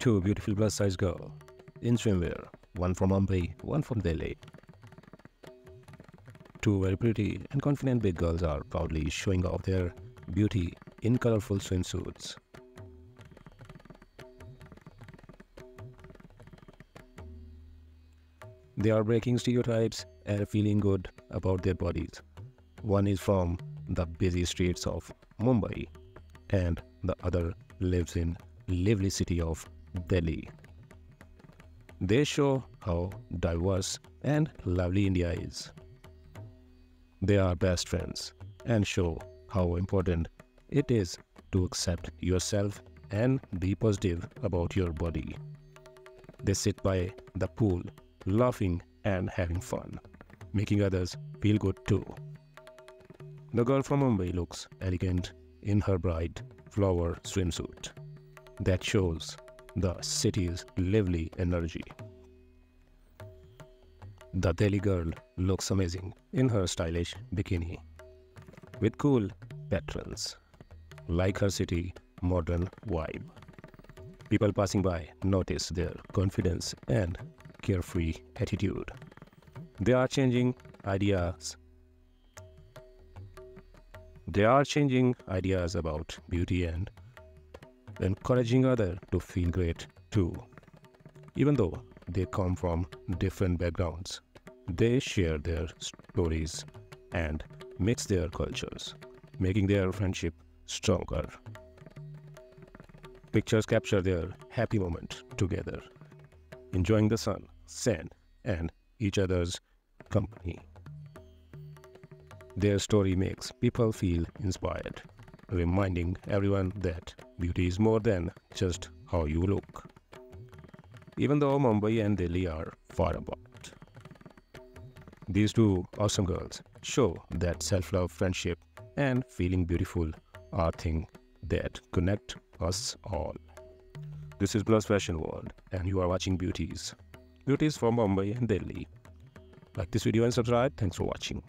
Two beautiful plus-size girls in swimwear, one from Mumbai, one from Delhi. Two very pretty and confident big girls are proudly showing off their beauty in colorful swimsuits. They are breaking stereotypes and feeling good about their bodies. One is from the busy streets of Mumbai and the other lives in lively city of Delhi. They show how diverse and lovely India is. They are best friends and show how important it is to accept yourself and be positive about your body. They sit by the pool, laughing and having fun, making others feel good too. The girl from Mumbai looks elegant in her bright flower swimsuit that shows the city's lively energy. The Delhi girl looks amazing in her stylish bikini with cool patrons, like her city modern vibe. People passing by notice their confidence and carefree attitude. They are changing ideas. They are changing ideas about beauty and encouraging others to feel great too. Even though they come from different backgrounds, they share their stories and mix their cultures, making their friendship stronger. Pictures capture their happy moment together, enjoying the sun, sand, and each other's company. Their story makes people feel inspired, reminding everyone that beauty is more than just how you look. Even though Mumbai and Delhi are far apart, these two awesome girls show that self-love, friendship, and feeling beautiful are things that connect us all. This is Plus Fashion World, and you are watching Beauties. Beauties from Mumbai and Delhi. Like this video and subscribe. Thanks for watching.